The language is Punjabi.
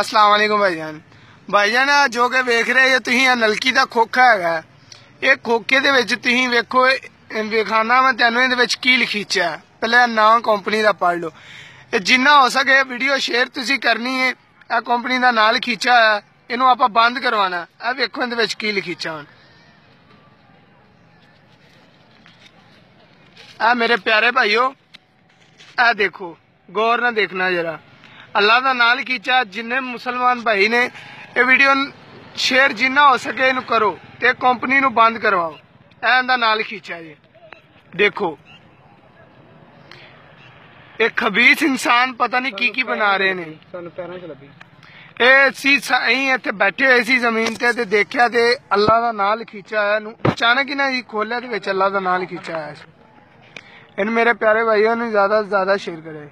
ਅਸਲਾਮ ਵਾਲੇਕੁਮ ਭਾਈਜਾਨ। ਭਾਈਜਾਨ ਜੋ ਕਿ ਵੇਖ ਰਹੇ ਹੋ ਤੁਸੀਂ ਇਹ ਨਲਕੀ ਦਾ ਖੋਖਾ ਹੈਗਾ। ਇਹ ਖੋਖੇ ਦੇ ਵਿੱਚ ਤੁਸੀਂ ਵੇਖੋ, ਇਹ ਮੈਂ ਤੁਹਾਨੂੰ ਇਹਦੇ ਵਿੱਚ ਕੀ ਲਿਖੀਚਾ ਪਹਿਲਾਂ ਨਾਂ ਕੰਪਨੀ ਦਾ ਪੜ੍ਹ ਲਓ। ਇਹ ਜਿੰਨਾ ਹੋ ਸਕੇ ਵੀਡੀਓ ਸ਼ੇਅਰ ਤੁਸੀਂ ਕਰਨੀ ਹੈ ਇਹ ਕੰਪਨੀ ਦਾ ਨਾਂ ਲਿਖੀਚਾ ਹੈ ਇਹਨੂੰ ਆਪਾਂ ਬੰਦ ਕਰਵਾਣਾ ਇਹ ਵੇਖੋ ਇਹਦੇ ਵਿੱਚ ਕੀ ਲਿਖੀਚਾ ਹੁਣ। ਆ ਮੇਰੇ ਪਿਆਰੇ ਭਾਈਓ ਇਹ ਦੇਖੋ, ਗੌਰ ਨਾਲ ਦੇਖਣਾ ਜਰਾ। ਅੱਲਾ ਦਾ ਨਾਲ ਕੀਚਾ ਜਿੰਨੇ ਮੁਸਲਮਾਨ ਭਾਈ ਨੇ ਇਹ ਵੀਡੀਓ ਸ਼ੇਅਰ ਜਿੰਨਾ ਹੋ ਸਕੇ ਇਹਨੂੰ ਕਰੋ ਤੇ ਕੰਪਨੀ ਨੂੰ ਬੰਦ ਕਰਵਾਓ। ਐਂ ਦਾ ਨਾਲ ਖੀਚਾ ਜੀ। ਦੇਖੋ ਇਹ ਖਬੀਸ ਇਨਸਾਨ ਪਤਾ ਨਹੀਂ ਕੀ ਕੀ ਬਣਾ ਰਹੇ ਨੇ। ਸਾਨੂੰ ਪੈਰਾਂ 'ਚ ਲੱਗੀ ਇਹ ਸੀ ਅਸੀਂ ਇੱਥੇ ਬੈਠੇ ਹੋਏ ਸੀ ਜ਼ਮੀਨ ਤੇ ਤੇ ਦੇਖਿਆ ਤੇ ਅੱਲਾ ਦਾ ਨਾਂ ਲਿਖੀਚਾ ਆਇਆ ਨੂੰ ਅਚਾਨਕ ਹੀ ਨਾ ਜੀ ਖੋਲਿਆ ਦੇ ਵਿੱਚ ਅੱਲਾ ਦਾ ਨਾਂ ਲਿਖੀਚਾ ਆਇਆ ਸੀ। ਇਹਨੂੰ ਮੇਰੇ ਪਿਆਰੇ ਭਾਈਆਂ ਨੂੰ ਜ਼ਿਆਦਾ ਤੋਂ ਜ਼ਿਆਦਾ ਸ਼ੇਅਰ ਕਰੇ